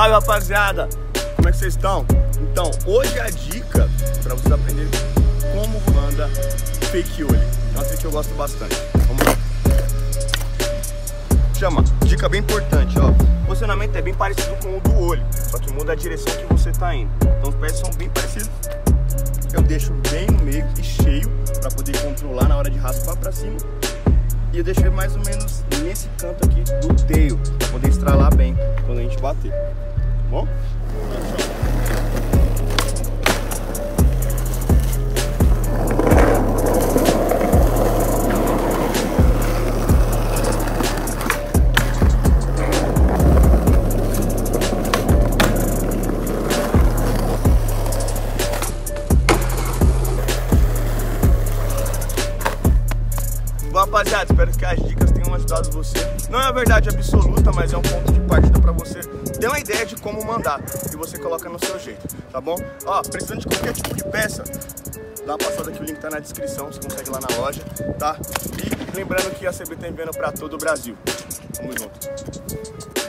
Salve rapaziada, como é que vocês estão? Então, hoje a dica para vocês aprenderem como manda fake olho. É uma que eu gosto bastante. Vamos lá. Chama, dica bem importante, ó. O posicionamento é bem parecido com o do olho, só que muda a direção que você tá indo. Então os pés são bem parecidos. Eu deixo bem no meio e cheio para poder controlar na hora de raspar para cima. E eu deixei mais ou menos nesse canto aqui do teio, para poder estralar bem quando a gente bater. Tá bom? Bom, rapaziada, espero que as dicas tenham ajudado você. Não é a verdade absoluta, mas é um ponto de partida para você ter uma ideia de como mandar e você coloca no seu jeito, tá bom? Ó, precisando de qualquer tipo de peça, dá uma passada aqui, o link tá na descrição, você consegue lá na loja, tá? E lembrando que a CB tá enviando para todo o Brasil. Tamo junto.